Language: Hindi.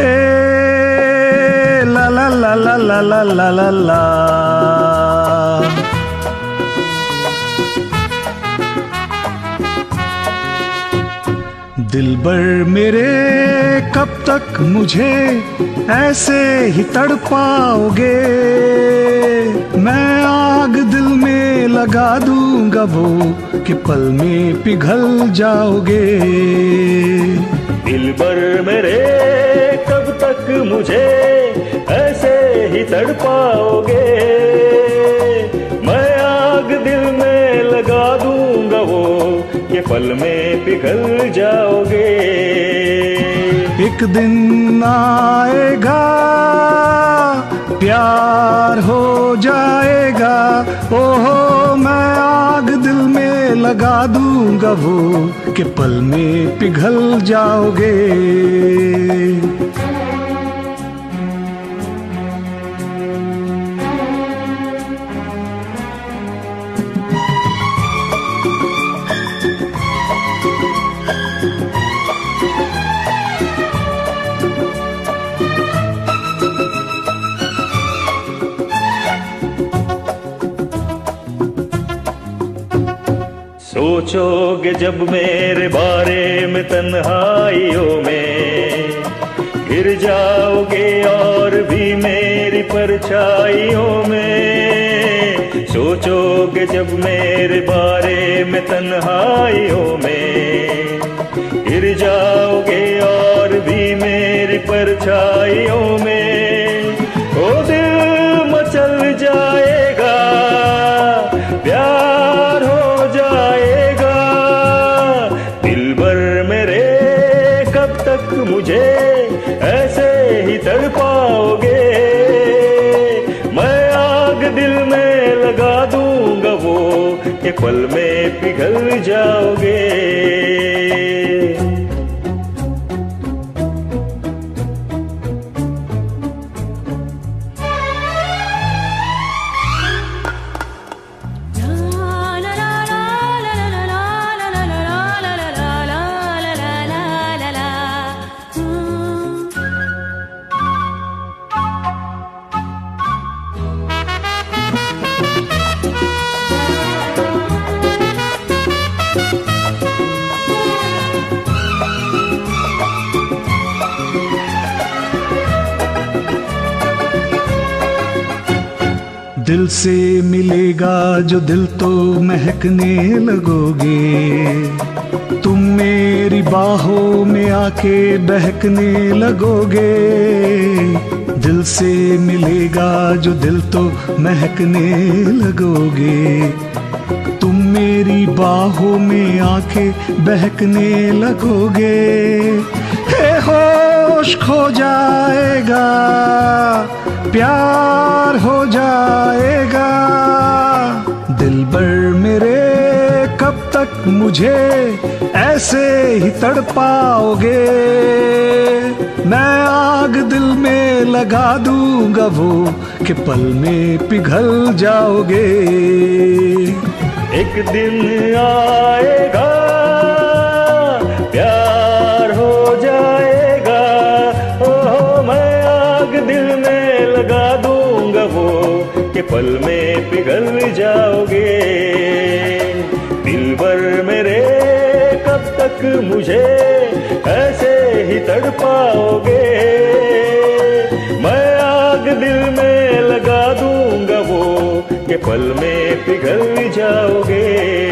Hey! La la la la. la दिल बर मेरे, कब तक मुझे ऐसे ही तड़ पाओगे मैं आग दिल में लगा दूँगा वो कि पल में पिघल जाओगे। पल में पिघल जाओगे। एक दिन आएगा, प्यार हो जाएगा। ओहो, मैं आग दिल में लगा दूँगा वो कि पल में पिघल जाओगे। सोचोगे जब मेरे बारे में तन्हाइयों में गिर जाओगे और भी मेरी परछाइयों में। सोचोगे जब मेरे बारे में तन्हाइयों में गिर जाओगे और भी मेरी परछाइयों में। तड़ पाओगे? मैं आग दिल में लगा दूँगा वो के पल में पिघल जाओगे। दिल से मिलेगा जो दिल तो महकने लगोगे। तुम मेरी बाहों में आके बहकने लगोगे। दिल से मिलेगा जो दिल तो महकने लगोगे। तुम मेरी बाहों में आके बहकने लगोगे। हे होश खो जाएगा। प्यार हो जाएगा। दिल बर मेरे, कब तक मुझे ऐसे ही तड़ पाओगे मैं आग दिल में लगा दूँगा वो कि पल में पिघल जाओगे। एक दिन आएगा। पल में पिघल जाओगे। दिल भर मेरे कब तक मुझे ऐसे ही तड़ पाओगे मैं आग दिल में लगा दूँगा वो, के पल में पिघल जाओगे।